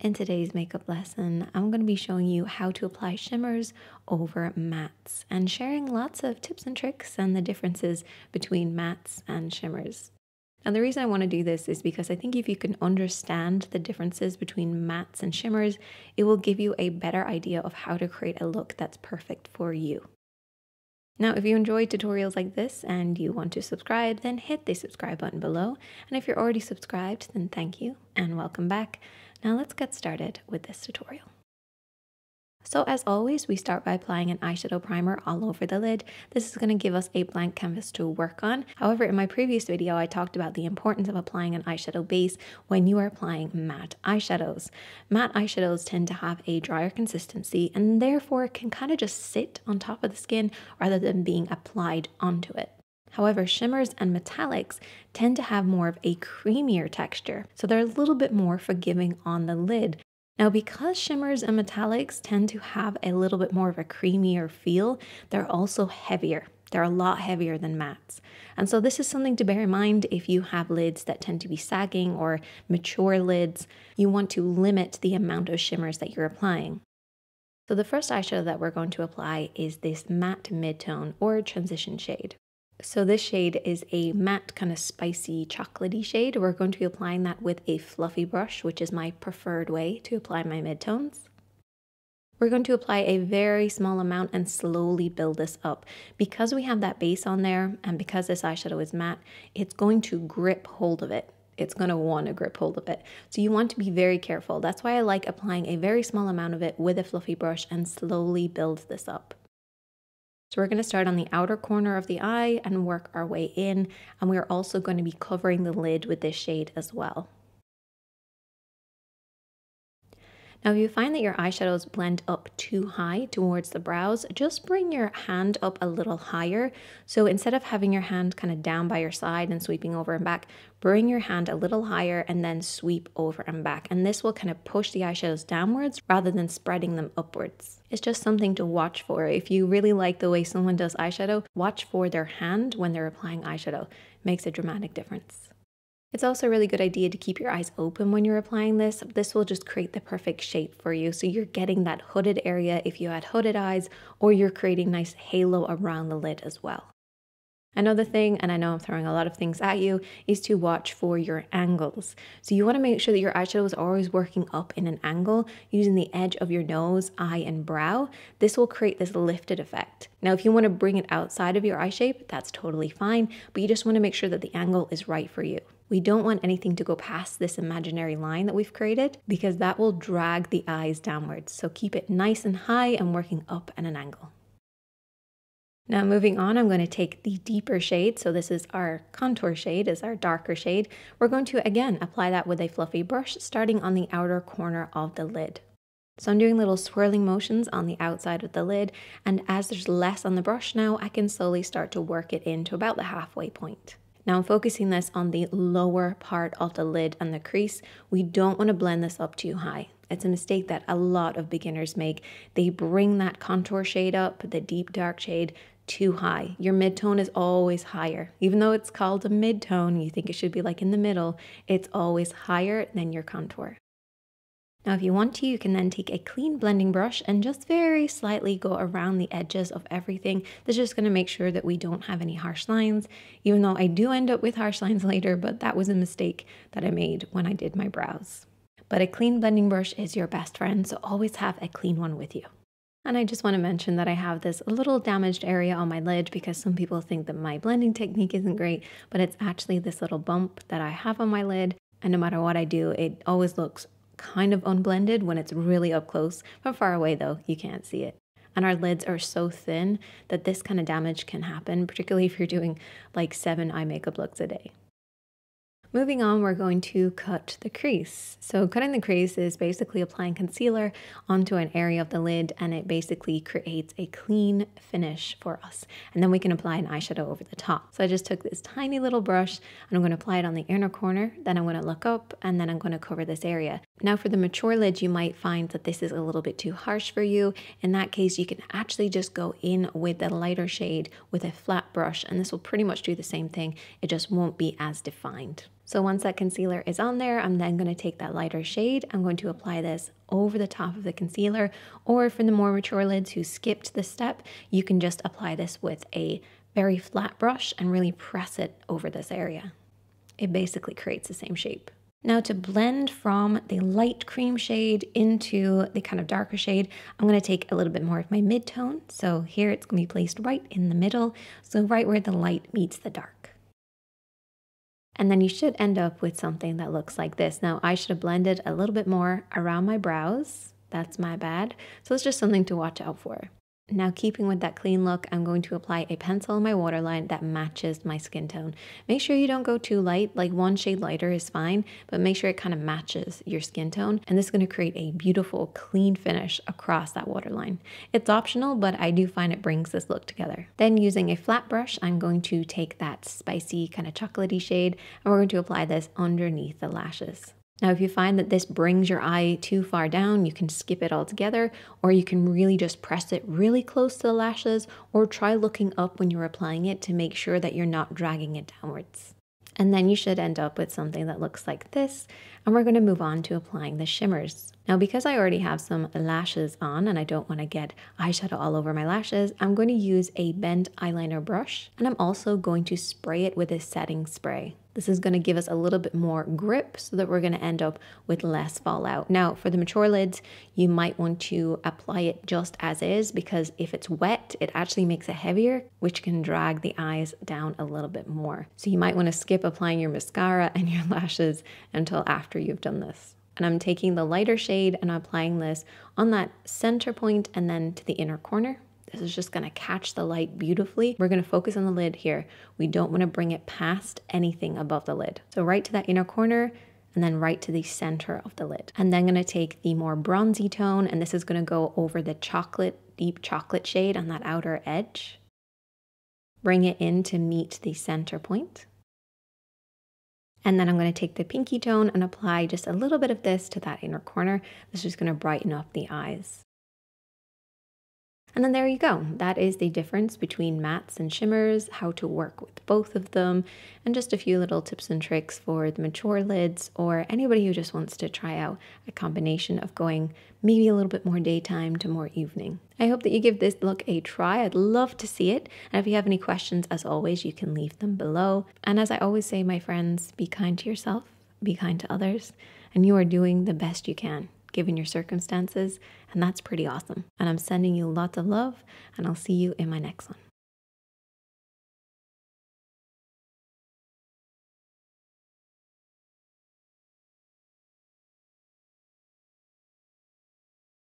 In today's makeup lesson, I'm going to be showing you how to apply shimmers over mattes and sharing lots of tips and tricks and the differences between mattes and shimmers. And the reason I want to do this is because I think if you can understand the differences between mattes and shimmers, it will give you a better idea of how to create a look that's perfect for you. Now, if you enjoy tutorials like this and you want to subscribe, then hit the subscribe button below. And if you're already subscribed, then thank you and welcome back. Now let's get started with this tutorial. So as always, we start by applying an eyeshadow primer all over the lid. This is going to give us a blank canvas to work on. However, in my previous video, I talked about the importance of applying an eyeshadow base when you are applying matte eyeshadows. Matte eyeshadows tend to have a drier consistency and therefore can kind of just sit on top of the skin rather than being applied onto it. However, shimmers and metallics tend to have more of a creamier texture, so they're a little bit more forgiving on the lid. Now, because shimmers and metallics tend to have a little bit more of a creamier feel, they're also heavier. They're a lot heavier than mattes. And so, this is something to bear in mind if you have lids that tend to be sagging or mature lids. You want to limit the amount of shimmers that you're applying. So, the first eyeshadow that we're going to apply is this matte midtone or transition shade. So this shade is a matte kind of spicy chocolatey shade. We're going to be applying that with a fluffy brush, which is my preferred way to apply my midtones. We're going to apply a very small amount and slowly build this up. Because we have that base on there and because this eyeshadow is matte, it's going to grip hold of it. It's going to want to grip hold of it. So you want to be very careful. That's why I like applying a very small amount of it with a fluffy brush and slowly build this up. So we're going to start on the outer corner of the eye and work our way in. And we're also going to be covering the lid with this shade as well. Now, if you find that your eyeshadows blend up too high towards the brows, just bring your hand up a little higher. So instead of having your hand kind of down by your side and sweeping over and back, bring your hand a little higher and then sweep over and back. And this will kind of push the eyeshadows downwards rather than spreading them upwards. It's just something to watch for. If you really like the way someone does eyeshadow, watch for their hand when they're applying eyeshadow. It makes a dramatic difference. It's also a really good idea to keep your eyes open when you're applying this. This will just create the perfect shape for you. So you're getting that hooded area if you had hooded eyes, or you're creating nice halo around the lid as well. Another thing, and I know I'm throwing a lot of things at you, is to watch for your angles. So you want to make sure that your eyeshadow is always working up in an angle using the edge of your nose, eye, and brow. This will create this lifted effect. Now, if you want to bring it outside of your eye shape, that's totally fine, but you just want to make sure that the angle is right for you. We don't want anything to go past this imaginary line that we've created because that will drag the eyes downwards. So keep it nice and high and working up at an angle. Now moving on, I'm going to take the deeper shade. So this is our contour shade, is our darker shade. We're going to again apply that with a fluffy brush starting on the outer corner of the lid. So I'm doing little swirling motions on the outside of the lid and as there's less on the brush now, I can slowly start to work it into about the halfway point. Now I'm focusing this on the lower part of the lid and the crease. We don't want to blend this up too high. It's a mistake that a lot of beginners make. They bring that contour shade up, the deep dark shade, too high. Your midtone is always higher. Even though it's called a midtone, you think it should be like in the middle, it's always higher than your contour. Now, if you want to, you can then take a clean blending brush and just very slightly go around the edges of everything. That's just gonna make sure that we don't have any harsh lines, even though I do end up with harsh lines later, but that was a mistake that I made when I did my brows. But a clean blending brush is your best friend, so always have a clean one with you. And I just want to mention that I have this little damaged area on my lid because some people think that my blending technique isn't great, but it's actually this little bump that I have on my lid. And no matter what I do, it always looks kind of unblended when it's really up close. From far away though, you can't see it. And our lids are so thin that this kind of damage can happen, particularly if you're doing like seven eye makeup looks a day. Moving on, we're going to cut the crease. So cutting the crease is basically applying concealer onto an area of the lid and it basically creates a clean finish for us. And then we can apply an eyeshadow over the top. So I just took this tiny little brush and I'm going to apply it on the inner corner. Then I'm going to look up and then I'm going to cover this area. Now for the mature lid, you might find that this is a little bit too harsh for you. In that case, you can actually just go in with the lighter shade with a flat brush and this will pretty much do the same thing. It just won't be as defined. So once that concealer is on there, I'm then going to take that lighter shade. I'm going to apply this over the top of the concealer, or for the more mature lids who skipped this step, you can just apply this with a very flat brush and really press it over this area. It basically creates the same shape. Now to blend from the light cream shade into the kind of darker shade, I'm going to take a little bit more of my mid-tone. So here it's going to be placed right in the middle, so right where the light meets the dark. And then you should end up with something that looks like this. Now I should have blended a little bit more around my brows. That's my bad. So it's just something to watch out for. Now keeping with that clean look, I'm going to apply a pencil in my waterline that matches my skin tone. Make sure you don't go too light, like one shade lighter is fine, but make sure it kind of matches your skin tone. And this is gonna create a beautiful clean finish across that waterline. It's optional, but I do find it brings this look together. Then using a flat brush, I'm going to take that spicy kind of chocolatey shade and we're going to apply this underneath the lashes. Now, if you find that this brings your eye too far down, you can skip it altogether, or you can really just press it really close to the lashes, or try looking up when you're applying it to make sure that you're not dragging it downwards. And then you should end up with something that looks like this. And we're going to move on to applying the shimmers. Now, because I already have some lashes on and I don't want to get eyeshadow all over my lashes, I'm going to use a bent eyeliner brush. And I'm also going to spray it with a setting spray. This is going to give us a little bit more grip so that we're going to end up with less fallout. Now, for the mature lids, you might want to apply it just as is because if it's wet, it actually makes it heavier, which can drag the eyes down a little bit more. So you might want to skip applying your mascara and your lashes until after you've done this. And I'm taking the lighter shade and applying this on that center point and then to the inner corner this is just gonna catch the light beautifully. We're gonna focus on the lid here. We don't wanna bring it past anything above the lid. So right to that inner corner, and then right to the center of the lid. And then gonna take the more bronzy tone, and this is gonna go over the chocolate, deep chocolate shade on that outer edge. Bring it in to meet the center point. And then I'm going to take the pinky tone and apply just a little bit of this to that inner corner. This is going to brighten up the eyes. And then there you go. That is the difference between mattes and shimmers, how to work with both of them, and just a few little tips and tricks for the mature lids or anybody who just wants to try out a combination of going maybe a little bit more daytime to more evening. I hope that you give this look a try. I'd love to see it. And if you have any questions, as always, you can leave them below. And as I always say, my friends, be kind to yourself, be kind to others, and you are doing the best you can given your circumstances, and that's pretty awesome. And I'm sending you lots of love, and I'll see you in my next one.